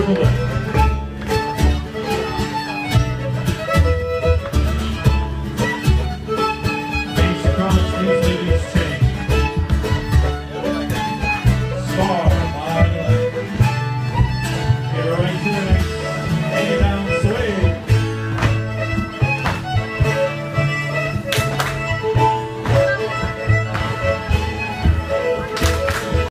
Bass across these cities.